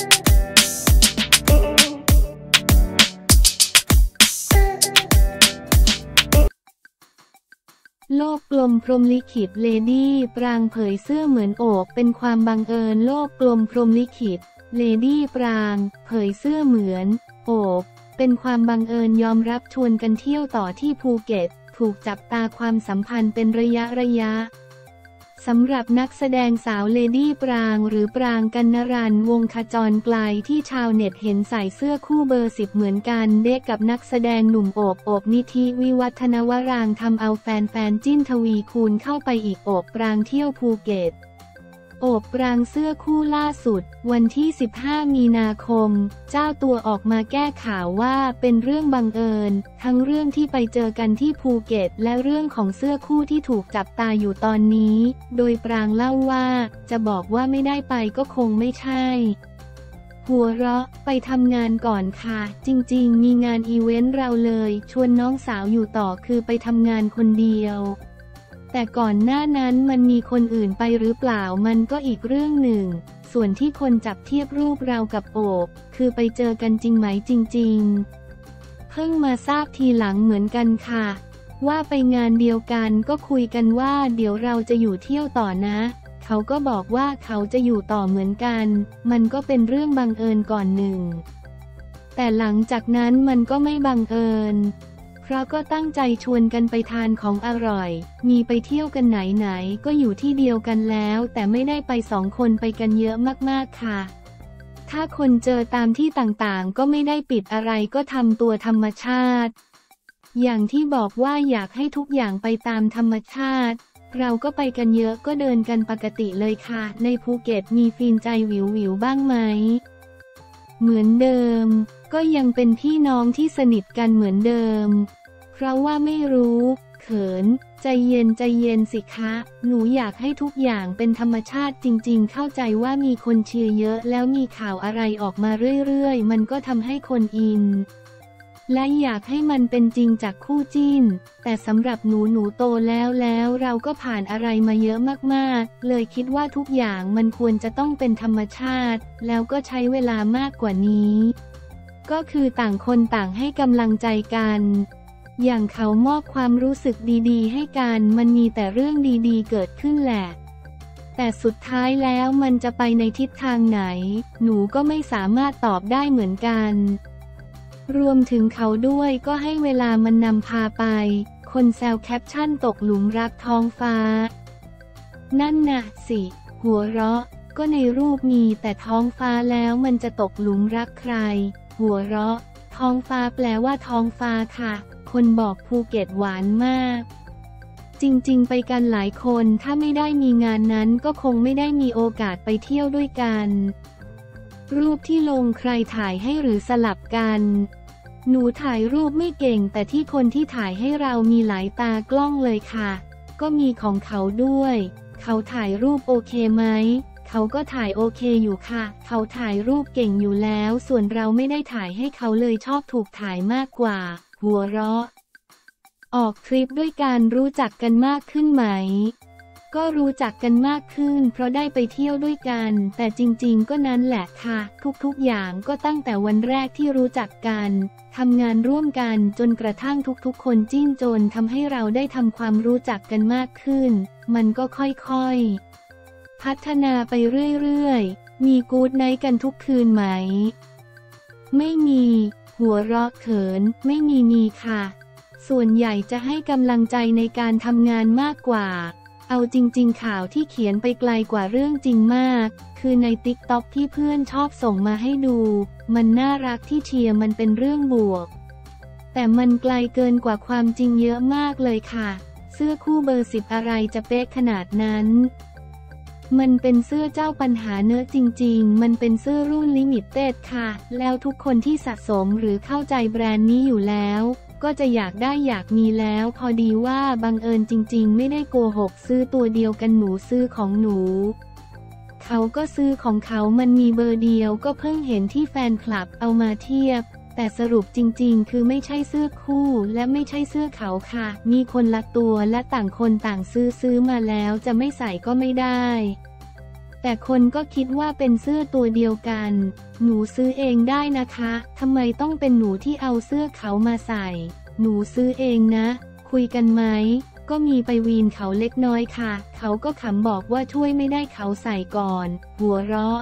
โลกกลมพรหมลิขิตเลดี้ปรางเผยเสื้อเหมือนโอบเป็นความบังเอิญโลกกลมพรหมลิขิตเลดี้ปรางเผยเสื้อเหมือนโอบเป็นความบังเอิญยอมรับชวนกันเที่ยวต่อที่ภูเก็ต ถูกจับตาความสัมพันธ์เป็นระยะระยะ สำหรับนักแสดงสาวเลดี้ปรางหรือปรางกัญญ์ณรัณวงขจรไกลที่ชาวเน็ตเห็นใส่เสื้อคู่เบอร์สิบเหมือนกันเด๊ะกับนักแสดงหนุ่มโอบโอบนิธิวิวัฒนวรางทำเอาแฟนๆจิ้นทวีคูณเข้าไปอีกโอบปรางเที่ยวภูเก็ต โอบปรางเสื้อคู่ล่าสุด วันที่ 15 มีนาคม เจ้าตัวออกมาแก้ข่าวว่าเป็นเรื่องบังเอิญ ทั้งเรื่องที่ไปเจอกันที่ภูเก็ต และเรื่องของเสื้อคู่ที่ถูกจับตาอยู่ตอนนี้ โดยปรางเล่าว่า จะบอกว่าไม่ได้ไปก็คงไม่ใช่หัวเราะไปทำงานก่อนค่ะ จริง ๆ มีงานอีเวนต์เราเลย ชวนน้องสาวอยู่ต่อคือไปทำงานคนเดียว แต่ก่อนหน้านั้นมันมีคนอื่นไปหรือเปล่ามันก็อีกเรื่องหนึ่ง ส่วนที่คนจับเทียบรูปเรากับโอบคือไปเจอกันจริงไหมจริง ๆ เพิ่งมาทราบทีหลังเหมือนกันค่ะ ว่าไปงานเดียวกันก็คุยกันว่าเดี๋ยวเราจะอยู่เที่ยวต่อนะ เขาก็บอกว่าเขาจะอยู่ต่อเหมือนกัน มันก็เป็นเรื่องบังเอิญก่อนหนึ่ง แต่หลังจากนั้นมันก็ไม่บังเอิญ เพราะก็ตั้งใจชวนกันไปทานของอร่อย มีไปเที่ยวกันไหนๆก็อยู่ที่เดียวกันแล้ว แต่ไม่ได้ไปสองคนไปกันเยอะมากๆค่ะ ถ้าคนเจอตามที่ต่างๆ ก็ไม่ได้ปิดอะไรก็ทำตัวธรรมชาติ อย่างที่บอกว่าอยากให้ทุกอย่างไปตามธรรมชาติ เราก็ไปกันเยอะก็เดินกันปกติเลยค่ะ ในภูเก็ตมีฟีนใจวิววิวบ้างไหม เหมือนเดิม ก็ยังเป็นพี่น้องที่สนิทกันเหมือนเดิม เพราะว่าไม่รู้ เขิน ใจเย็นใจเย็นสิคะ หนูอยากให้ทุกอย่างเป็นธรรมชาติจริง ๆ เข้าใจว่ามีคนเชียร์เยอะ แล้วมีข่าวอะไรออกมาเรื่อยๆ มันก็ทำให้คนอิน และอยากให้มันเป็นจริงจากคู่จิ้น แต่สำหรับหนูหนูโตแล้วแล้วเราก็ผ่านอะไรมาเยอะมากๆ เลยคิดว่าทุกอย่างมันควรจะต้องเป็นธรรมชาติ แล้วก็ใช้เวลามากกว่านี้ ก็คือต่างคนต่างให้กำลังใจกัน อย่างเขามอบความรู้สึกดีๆ ให้กัน มันมีแต่เรื่องดีๆ เกิดขึ้นแหละ แต่สุดท้ายแล้วมันจะไปในทิศทางไหน หนูก็ไม่สามารถตอบได้เหมือนกัน รวมถึงเขาด้วยก็ให้เวลามันนำพาไป คนแซวแคปชั่นตกหลุมรักท้องฟ้า นั่นน่ะสิ หัวเราะก็ในรูปมีแต่ท้องฟ้าแล้วมันจะตกหลุมรักใคร หัวเราะ ท้องฟ้าแปลว่าท้องฟ้าค่ะ คนบอกภูเก็ตหวานมาก จริงๆ ไปกันหลายคนถ้าไม่ได้มีงานนั้นก็คงไม่ได้มีโอกาสไปเที่ยวด้วยกัน รูปที่ลงใครถ่ายให้หรือสลับกัน หนูถ่ายรูปไม่เก่ง แต่ที่คนที่ถ่ายให้เรามีหลายตากล้องเลยค่ะ ก็มีของเขาด้วย เขาถ่ายรูปโอเคไหม เขาก็ถ่ายโอเคอยู่ค่ะ เขาถ่ายรูปเก่งอยู่แล้ว ส่วนเราไม่ได้ถ่ายให้เขาเลยชอบถูกถ่ายมากกว่า หัวเราะ ออกทริปด้วยการรู้จักกันมากขึ้นไหม ก็รู้จักกันมากขึ้น เพราะได้ไปเที่ยวด้วยกัน แต่จริงๆ ก็นั้นแหละค่ะ ทุกๆ อย่างก็ตั้งแต่วันแรกที่รู้จักกันทำงานร่วมกันจนกระทั่งทุกๆ คนจิ้นจนทำให้เราได้ทำความรู้จักกันมากขึ้น มันก็ค่อยๆ พัฒนาไปเรื่อยๆ มีกู๊ดไนกันทุกคืนไหม ไม่มี หัวเราะเขิน ไม่มีมีค่ะ ส่วนใหญ่จะให้กำลังใจในการทำงานมากกว่า เอาจริง ๆ ข่าวที่เขียนไปไกลกว่าเรื่องจริงมาก คือในติ๊กต็อกที่เพื่อนชอบส่งมาให้ดู มันน่ารักที่เชียร์มันเป็นเรื่องบวก แต่มันไกลเกินกว่าความจริงเยอะมากเลยค่ะ เสื้อคู่เบอร์สิบอะไรจะเป๊ะขนาดนั้น มันเป็นเสื้อเจ้าปัญหาเนื้อจจริง ๆ มันเป็นเสื้อรุ่น limited ค่ะ แล้วทุกคนที่สะสมหรือเข้าใจแบรนด์นี้อยู่แล้ว ก็จะอยากได้อยากมีแล้ว พอดีว่าบังเอิญจริง ๆ ไม่ได้โกหกซื้อตัวเดียวกันหนูซื้อของหนู เขาก็ซื้อของเขามันมีเบอร์เดียวก็เพิ่งเห็นที่แฟนคลับเอามาเทียบ แต่สรุปจริงๆ คือไม่ใช่เสื้อคู่และไม่ใช่เสื้อเขาค่ะ มีคนละตัวและต่างคนต่างซื้อซื้อมาแล้วจะไม่ใส่ก็ไม่ได้ แต่คนก็คิดว่าเป็นเสื้อตัวเดียวกัน หนูซื้อเองได้นะคะทำไมต้องเป็นหนูที่เอาเสื้อเขามาใส่ หนูซื้อเองนะ คุยกันไหมก็มีไปวีนเขาเล็กน้อยค่ะ เขาก็ขำบอกว่าช่วยไม่ได้เขาใส่ก่อน หัวเราะ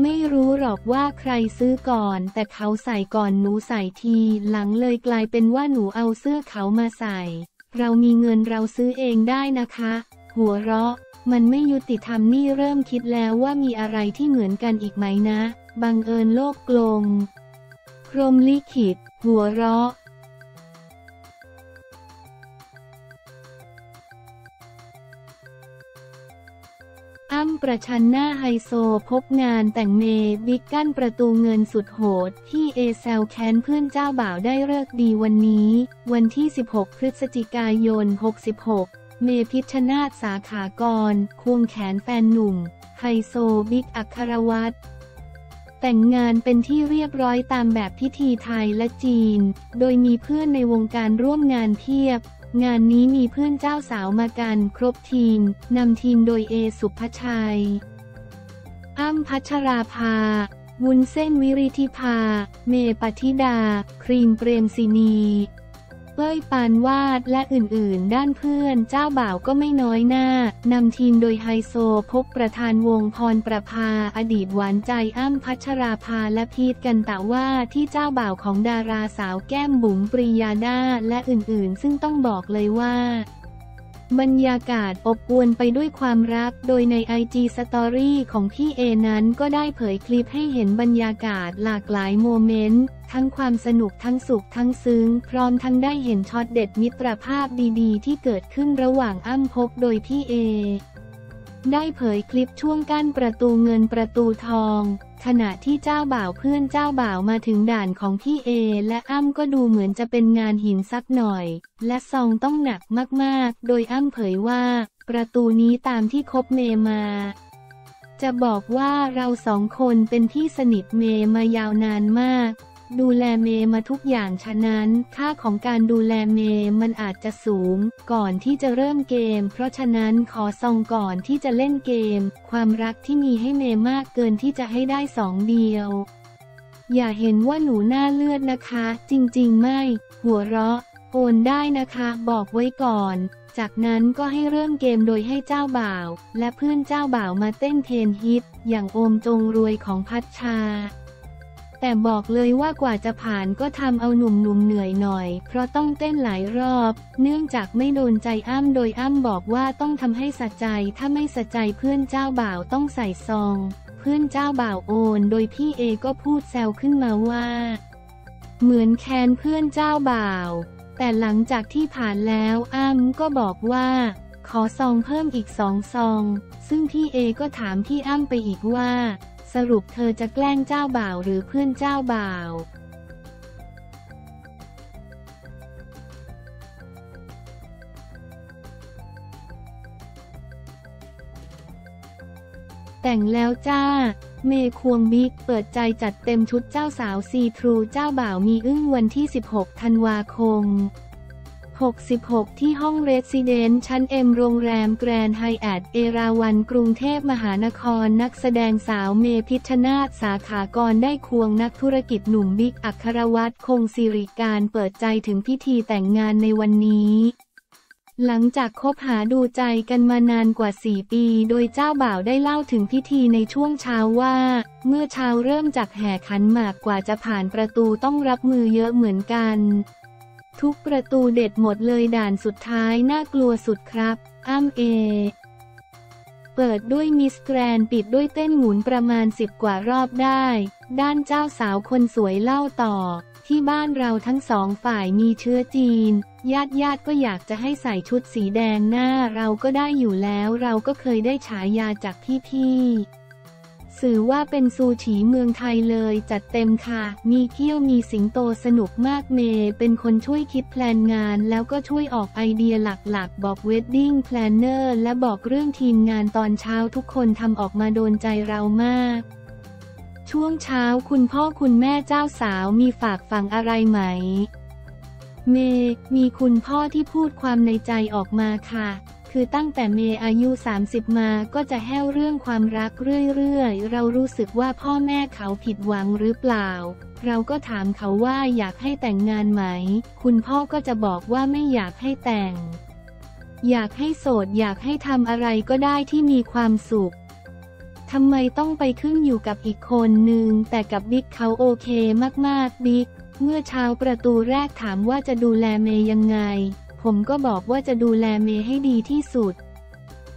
ไม่รู้หรอกว่าใครซื้อก่อน แต่เขาใส่ก่อนหนูใส่ที หลังเลยกลายเป็นว่าหนูเอาเสื้อเขามาใส่ เรามีเงินเราซื้อเองได้นะคะ หัวเราะ มันไม่ยุติธรรมนี่เริ่มคิดแล้วว่ามีอะไรที่เหมือนกันอีกไหมนะ บังเอิญโลกกลม พรมลิขิต หัวเราะ ประชันหน้าไฮโซพบงานแต่งเมบิ๊กกั้นประตูเงินสุดโหด ที่เอแซลแค้นเพื่อนเจ้าบ่าวได้เลิกดีวันนี้ วันที่ 16 พฤศจิกายน 66 เมพิชนาธสาขากร ควงแขนแฟนหนุ่ม ไฮโซบิ๊กอัครวัตรแต่งงานเป็นที่เรียบร้อยตามแบบพิธีไทยและจีน โดยมีเพื่อนในวงการร่วมงานเพียบ งานนี้มีเพื่อนเจ้าสาวมากันครบทีม นำทีมโดยเอสุภชัย อ้ำพัชราภา วุ้นเส้นวิริธิภา เมปฏิดา ครีมเปรมศินี ป้ยปานวาดและอื่นๆ ด้านเพื่อนเจ้าบ่าวก็ไม่น้อยหน้านำทีมโดยไฮโซพบประธานวงพรประภา อดีตหวานใจอ้ำพัชราภาและพีทกันตะว่าที่เจ้าบ่าวของดาราสาวแก้มบุ๋มปริยาดาและอื่นๆ ซึ่งต้องบอกเลยว่า บรรยากาศอบอวลไปด้วยความรัก โดยใน IG Story ของพี่เอนั้นก็ได้เผยคลิปให้เห็นบรรยากาศหลากหลายโมเมนต์ ทั้งความสนุกทั้งสุขทั้งซึ้ง พร้อมทั้งได้เห็นช็อตเด็ดมิตรภาพดีๆ ที่เกิดขึ้นระหว่างอ้ำพบโดยพี่เอ ได้เผยคลิปช่วงกั้นประตูเงินประตูทอง ขณะที่เจ้าบ่าวเพื่อนเจ้าบ่าวมาถึงด่านของพี่เอ และอ้ำก็ดูเหมือนจะเป็นงานหินสักหน่อย และซองต้องหนักมากๆ โดยอ้ำเผยว่า ประตูนี้ตามที่คบเมมา จะบอกว่าเราสองคนเป็นที่สนิทเมมายาวนานมาก ดูแลเมมาทุกอย่างฉะนั้น ค่าของการดูแลเมมันอาจจะสูง ก่อนที่จะเริ่มเกม เพราะฉะนั้นขอซองก่อนที่จะเล่นเกม ความรักที่มีให้เมมากเกินที่จะให้ได้สองเดียว อย่าเห็นว่าหนูหน้าเลือดนะคะ จริงๆ ไม่ หัวเราะ โอนได้นะคะ บอกไว้ก่อน จากนั้นก็ให้เริ่มเกมโดยให้เจ้าบ่าว และเพื่อนเจ้าบ่าวมาเต้นเทนฮิต อย่างโอมจงรวยของพัชชา แต่บอกเลยว่ากว่าจะผ่านก็ทำเอาหนุ่มๆเหนื่อยหน่อย เพราะต้องเต้นหลายรอบ เนื่องจากไม่โดนใจอ้ำโดยอ้ำบอกว่าต้องทำให้สะใจ ถ้าไม่สะใจเพื่อนเจ้าบ่าวต้องใส่ซอง เพื่อนเจ้าบ่าวโอน โดยพี่เอก็พูดแซวขึ้นมาว่า เหมือนแคนเพื่อนเจ้าบ่าว แต่หลังจากที่ผ่านแล้วอ้ำก็บอกว่า ขอซองเพิ่มอีกสองซอง ซึ่งพี่เอก็ถามพี่อ้ำไปอีกว่า สรุปเธอจะแกล้งเจ้าบ่าวหรือเพื่อนเจ้าบ่าวแต่งแล้วจ้า เมย์ควงบิ๊กเปิดใจจัดเต็มชุดเจ้าสาวซีทรูเจ้าบ่าวมีอึ้งวันที่ 16 ธันวาคม 66 ที่ห้องเรสซิเดนต์ชั้นเอ็มโรงแรมแกรนด์ไฮแอทเอราวัน กรุงเทพมหานครนักแสดงสาวเมย์พิชญ์นาฏสาขากรได้ควงนักธุรกิจหนุ่มบิ๊กอัครวัตรคงสิริการเปิดใจถึงพิธีแต่งงานในวันนี้หลังจากคบหาดูใจกันมานานกว่า 4 ปี โดยเจ้าบ่าวได้เล่าถึงพิธีในช่วงเช้าว่า เมื่อเช้าเริ่มจากแห่ขันหมากกว่าจะผ่านประตูต้องรับมือเยอะเหมือนกัน ทุกประตูเด็ดหมดเลยด่านสุดท้ายน่ากลัวสุดครับ อ้ำเอ เปิดด้วยมิสแกรนปิดด้วยเต้นหมุนประมาณสิบกว่ารอบได้ ด้านเจ้าสาวคนสวยเล่าต่อ ที่บ้านเราทั้งสองฝ่ายมีเชื้อจีน ญาติญาติก็อยากจะให้ใส่ชุดสีแดงหน้าเราก็ได้อยู่แล้ว เราก็เคยได้ฉายาจากพี่ๆ สื่อว่าเป็นซูฉีเมืองไทยเลยจัดเต็มค่ะ มีเกี้ยวมีสิงโตสนุกมากเมย์เป็นคนช่วยคิด plan งาน แล้วก็ช่วยออกไอเดียหลักๆ บอก wedding planner และบอกเรื่องทีมงานตอนเช้าทุกคนทำออกมาโดนใจเรามาก ช่วงเช้าคุณพ่อคุณแม่เจ้าสาวมีฝากฝังอะไรไหม เม มีคุณพ่อที่พูดความในใจออกมาค่ะ คือตั้งแต่เมย์อายุ 30 มาก็จะแห้วเรื่องความรักเรื่อยๆ เรารู้สึกว่าพ่อแม่เขาผิดหวังหรือเปล่า เราก็ถามเขาว่าอยากให้แต่งงานไหม คุณพ่อก็จะบอกว่าไม่อยากให้แต่ง อยากให้โสดอยากให้ทำอะไรก็ได้ที่มีความสุขทำไมต้องไปขึ้นอยู่กับอีกคนหนึ่งแต่กับบิ๊กเขาโอเคมากๆบิ๊กเมื่อเช้าประตูแรกถามว่าจะดูแลเมย์ยังไง ผมก็บอกว่าจะดูแลเมย์ให้ดีที่สุด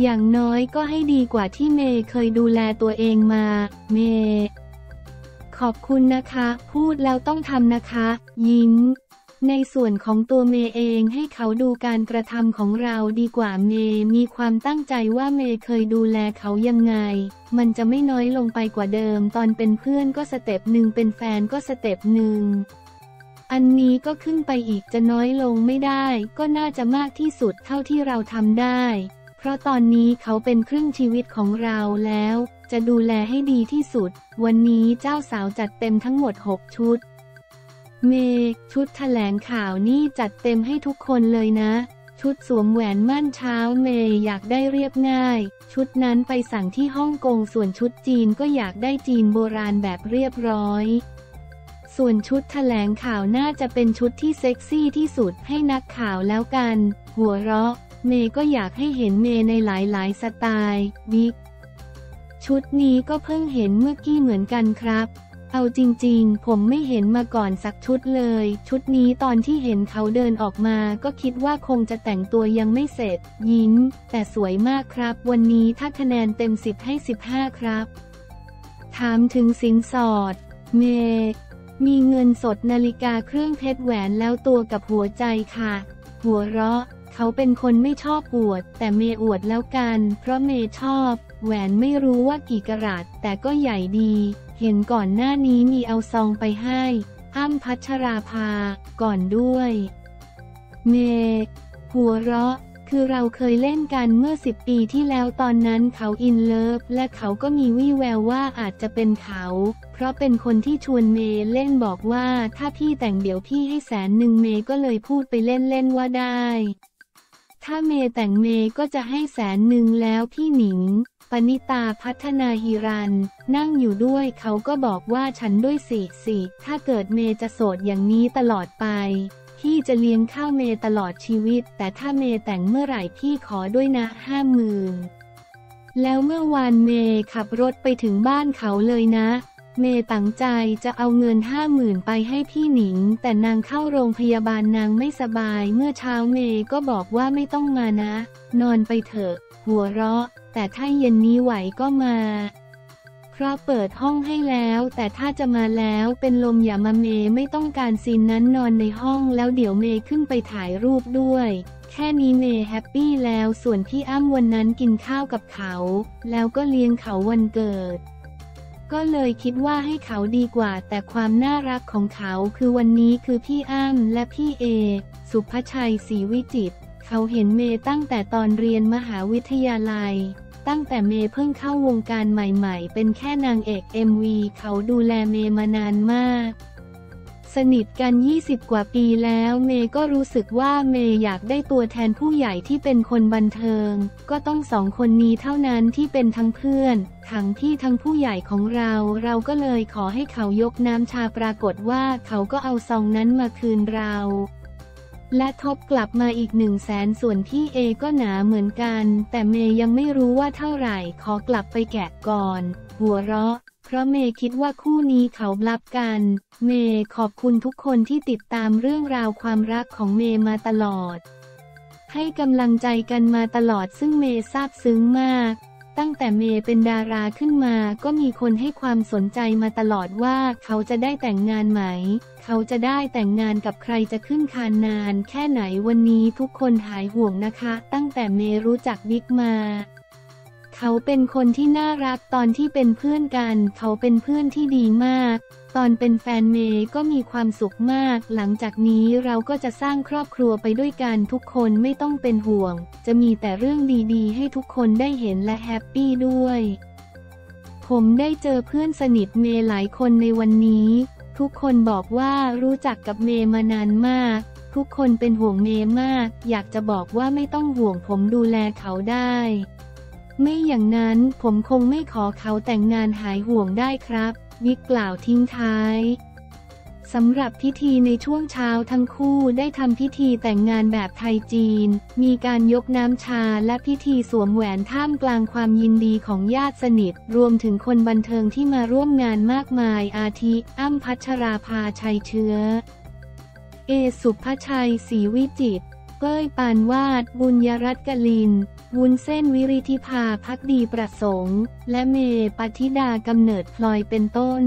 อย่างน้อยก็ให้ดีกว่าที่เมย์เคยดูแลตัวเองมา เมย์ขอบคุณนะคะ พูดแล้วต้องทำนะคะ ยิ้ม ในส่วนของตัวเมย์เองให้เขาดูการกระทำของเราดีกว่าเมย์มีความตั้งใจว่าเมย์เคยดูแลเขายังไง มันจะไม่น้อยลงไปกว่าเดิม ตอนเป็นเพื่อนก็ step หนึ่งเป็นแฟนก็ step หนึ่ง อันนี้ก็ขึ้นไปอีกจะน้อยลงไม่ได้ ก็น่าจะมากที่สุดเท่าที่เราทำได้ เพราะตอนนี้เขาเป็นครึ่งชีวิตของเราแล้ว จะดูแลให้ดีที่สุด วันนี้เจ้าสาวจัดเต็มทั้งหมด 6 ชุด เมย์ชุดแถลงข่าวนี่จัดเต็มให้ทุกคนเลยนะ ชุดสวมแหวนหมั้นเช้าเมย์อยากได้เรียบง่าย ชุดนั้นไปสั่งที่ฮ่องกงส่วนชุดจีนก็อยากได้จีนโบราณแบบเรียบร้อย ส่วนชุดแถลงข่าวน่าจะเป็นชุดที่เซ็กซี่ที่สุดให้นักข่าวแล้วกัน หัวเราะ เมย์ก็อยากให้เห็นเมย์ในหลายๆ สไตล์บิ๊กชุดนี้ก็เพิ่งเห็นเมื่อกี้เหมือนกันครับ เอาจริงๆ ผมไม่เห็นมาก่อนสักชุดเลย ชุดนี้ตอนที่เห็นเขาเดินออกมาก็คิดว่าคงจะแต่งตัวยังไม่เสร็จ ยิ้ม แต่สวยมากครับ วันนี้ถ้าคะแนนเต็ม 10 ให้ 15 ครับ ถามถึงสินสอด เมย์ มีเงินสดนาฬิกาเครื่องเพชรแหวนแล้วตัวกับหัวใจค่ะ หัวเราะ เขาเป็นคนไม่ชอบอวด แต่เมอวดแล้วกัน เพราะเมชอบ แหวนไม่รู้ว่ากี่กะรัตแต่ก็ใหญ่ดี เห็นก่อนหน้านี้มีเอาซองไปให้อ้ำพัชราภา ก่อนด้วย เมหัวเราะ คือเราเคยเล่นกันเมื่อสิบปีที่แล้วตอนนั้นเขาอินเลิฟและเขาก็มีวี่แววว่าอาจจะเป็นเขา เพราะเป็นคนที่ชวนเมย์เล่นบอกว่าถ้าพี่แต่งเดี๋ยวพี่ให้แสนหนึ่งเมย์ก็เลยพูดไปเล่นๆว่าได้ ถ้าเมย์แต่งเมย์ก็จะให้แสนหนึ่งแล้วพี่หนิงปณิตาพัฒนาฮิรัน นั่งอยู่ด้วยเขาก็บอกว่าฉันด้วยสิสิ ถ้าเกิดเมย์จะโสดอย่างนี้ตลอดไป พี่จะเลี้ยงข้าวเมตลอดชีวิต แต่ถ้าเมแต่งเมื่อไหร่พี่ขอด้วยนะห้าหมื่นแล้วเมื่อวานเมขับรถไปถึงบ้านเขาเลยนะ เมย์ตั้งใจจะเอาเงินห้าหมื่นไปให้พี่หนิง แต่นางเข้าโรงพยาบาลนางไม่สบาย เมื่อเช้าเมย์ก็บอกว่าไม่ต้องมานะ นอนไปเถอะ หัวเราะ แต่ถ้าเย็นนี้ไหวก็มา ราะเปิดห้องให้แล้ว แต่ถ้าจะมาแล้วเป็นลมอย่ามาเมย์ไม่ต้องการซีนนั้นนอนในห้องแล้วเดี๋ยวเมย์ขึ้นไปถ่ายรูปด้วย แค่นี้เมย์แฮปปี้แล้วส่วนพี่อ้ำวันนั้นกินข้าวกับเขา แล้วก็เลี้ยงเขาวันเกิด ก็เลยคิดว่าให้เขาดีกว่า แต่ความน่ารักของเขาคือวันนี้คือพี่อ้ำและพี่เอ สุภชัยศรีวิจิตรเขาเห็นเมย์ตั้งแต่ตอนเรียนมหาวิทยาลัย ตั้งแต่เมย์เพิ่งเข้าวงการใหม่ๆ เป็นแค่นางเอก MV เขาดูแลเมย์มานานมาก สนิทกัน 20 กว่าปีแล้ว เมย์ก็รู้สึกว่าเมย์อยากได้ตัวแทนผู้ใหญ่ที่เป็นคนบันเทิง ก็ต้องสองคนนี้เท่านั้นที่เป็นทั้งเพื่อนทั้งพี่ทั้งผู้ใหญ่ของเรา เราก็เลยขอให้เขายกน้ำชาปรากฏว่าเขาก็เอาซองนั้นมาคืนเรา และทบกลับมาอีกหนึ่งแสนส่วนพี่เอก็หนาเหมือนกัน แต่เมย์ยังไม่รู้ว่าเท่าไหร่ขอกลับไปแกะก่อน หัวเราะ เพราะเมย์คิดว่าคู่นี้เขาลับกัน เมย์ขอบคุณทุกคนที่ติดตามเรื่องราวความรักของเมย์มาตลอด ให้กำลังใจกันมาตลอดซึ่งเมย์ซาบซึ้งมาก ตั้งแต่เมย์เป็นดาราขึ้นมาก็มีคนให้ความสนใจมาตลอดว่าเขาจะได้แต่งงานไหม เขาจะได้แต่งงานกับใครจะขึ้นคานนาน แค่ไหนวันนี้ทุกคนหายห่วงนะคะ ตั้งแต่เมย์รู้จักบิ๊กมา เขาเป็นคนที่น่ารักตอนที่เป็นเพื่อนกัน เขาเป็นเพื่อนที่ดีมาก ตอนเป็นแฟนเมย์ก็มีความสุขมาก หลังจากนี้เราก็จะสร้างครอบครัวไปด้วยกันทุกคนไม่ต้องเป็นห่วง จะมีแต่เรื่องดีๆ ให้ทุกคนได้เห็นและแฮปปี้ด้วย ผมได้เจอเพื่อนสนิทเมย์หลายคนในวันนี้ ทุกคนบอกว่ารู้จักกับเมย์มานานมาก ทุกคนเป็นห่วงเมย์มาก อยากจะบอกว่าไม่ต้องห่วงผมดูแลเขาได้ ไม่อย่างนั้นผมคงไม่ขอเขาแต่งงานหายห่วงได้ครับวิกกล่าวทิ้งท้ายสำหรับพิธีในช่วงเช้าทั้งคู่ได้ทำพิธีแต่งงานแบบไทยจีน มีการยกน้ำชาและพิธีสวมแหวนท่ามกลางความยินดีของญาติสนิท รวมถึงคนบันเทิงที่มาร่วมงานมากมายอาทิอ้ำพัชราภาชัยเชื้อ เอสุภชัยศรีวิจิต เป้ยปานวาด บุญยรัตกลิน วุ้นเส้นวิริธิภาพักดีประสงค์ และเมปฏิดากำเนิดพลอยเป็นต้น